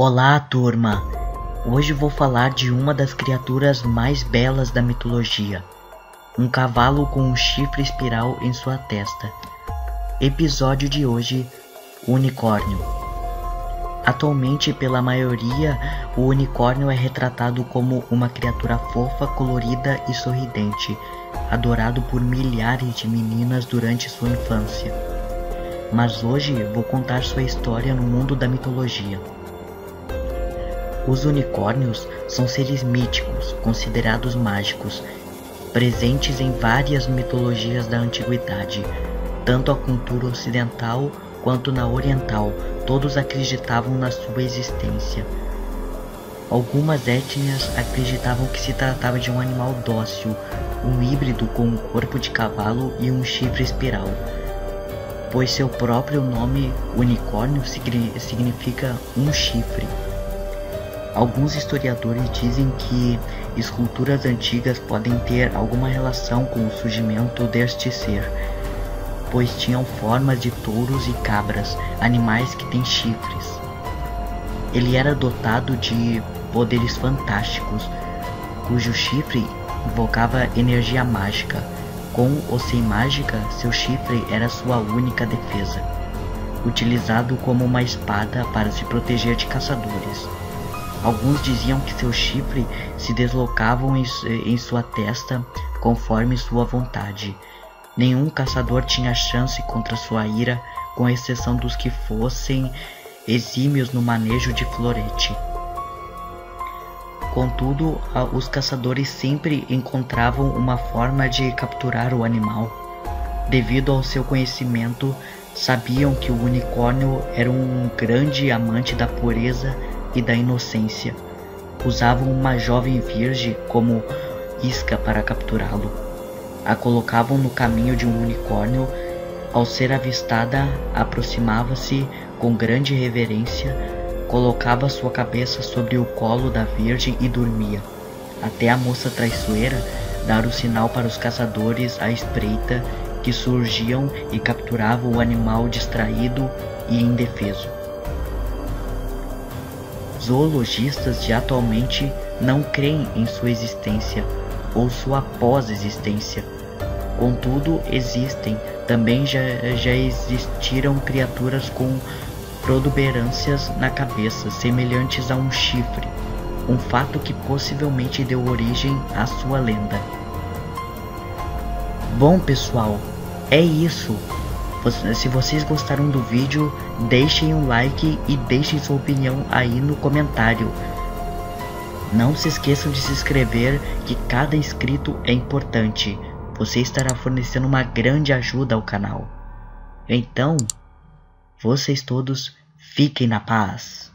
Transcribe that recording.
Olá, turma! Hoje vou falar de uma das criaturas mais belas da mitologia. Um cavalo com um chifre espiral em sua testa. Episódio de hoje: Unicórnio. Atualmente, pela maioria, o unicórnio é retratado como uma criatura fofa, colorida e sorridente, adorado por milhares de meninas durante sua infância. Mas hoje vou contar sua história no mundo da mitologia. Os unicórnios são seres míticos, considerados mágicos, presentes em várias mitologias da antiguidade. Tanto a cultura ocidental quanto na oriental, todos acreditavam na sua existência. Algumas etnias acreditavam que se tratava de um animal dócil, um híbrido com um corpo de cavalo e um chifre espiral, pois seu próprio nome unicórnio significa um chifre. Alguns historiadores dizem que esculturas antigas podem ter alguma relação com o surgimento deste ser, pois tinham formas de touros e cabras, animais que têm chifres. Ele era dotado de poderes fantásticos, cujo chifre invocava energia mágica. Com ou sem mágica, seu chifre era sua única defesa, utilizado como uma espada para se proteger de caçadores. Alguns diziam que seu chifre se deslocavam em, em sua testa conforme sua vontade. Nenhum caçador tinha chance contra sua ira, com exceção dos que fossem exímios no manejo de florete. Contudo, os caçadores sempre encontravam uma forma de capturar o animal. Devido ao seu conhecimento, sabiam que o unicórnio era um grande amante da pureza e da inocência. Usavam uma jovem virgem como isca para capturá-lo. A colocavam no caminho de um unicórnio. Ao ser avistada, aproximava-se com grande reverência, colocava sua cabeça sobre o colo da virgem e dormia, até a moça traiçoeira dar o sinal para os caçadores à espreita que surgiam e capturavam o animal distraído e indefeso. Zoologistas de atualmente não creem em sua existência ou sua pós-existência. Contudo, existem, também já, já existiram criaturas com protuberâncias na cabeça, semelhantes a um chifre, um fato que possivelmente deu origem à sua lenda. Bom, pessoal, é isso. Se vocês gostaram do vídeo, deixem um like e deixem sua opinião aí no comentário. Não se esqueçam de se inscrever, que cada inscrito é importante. Você estará fornecendo uma grande ajuda ao canal. Então, vocês todos fiquem na paz.